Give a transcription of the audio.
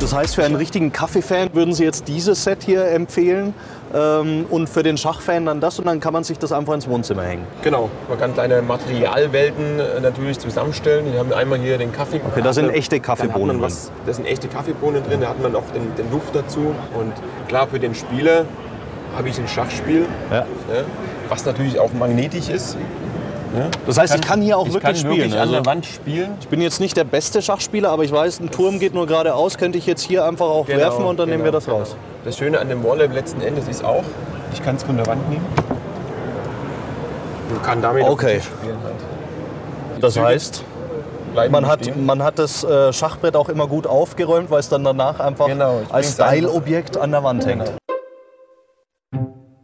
Das heißt, für einen richtigen Kaffeefan würden Sie jetzt dieses Set hier empfehlen ähm, und für den Schachfan dann das und dann kann man sich das einfach ins Wohnzimmer hängen. Genau, man kann kleine Materialwelten äh, natürlich zusammenstellen. Wir haben einmal hier den Kaffee. Okay, da sind echte Kaffeebohnen man was, da sind echte Kaffeebohnen drin, da hat man auch den, den Duft dazu. Und klar, für den Spieler habe ich ein Schachspiel, Ja. ja, was natürlich auch magnetisch ist. Das heißt, ich kann hier auch ich wirklich kann spielen. wirklich an Also, der Wand spielen. ich bin jetzt nicht der beste Schachspieler, aber ich weiß, ein Turm geht nur geradeaus, könnte ich jetzt hier einfach auch Genau, werfen und dann nehmen wir genau, das raus. genau. Das Schöne an dem Wallab letzten Endes ist auch, ich kann es von der Wand nehmen. Und kann damit Okay. spielen halt. Das Züge heißt, man hat, stehen. man hat das äh, Schachbrett auch immer gut aufgeräumt, weil es dann danach einfach Genau, ich als Style-Objekt an der Wand hängt.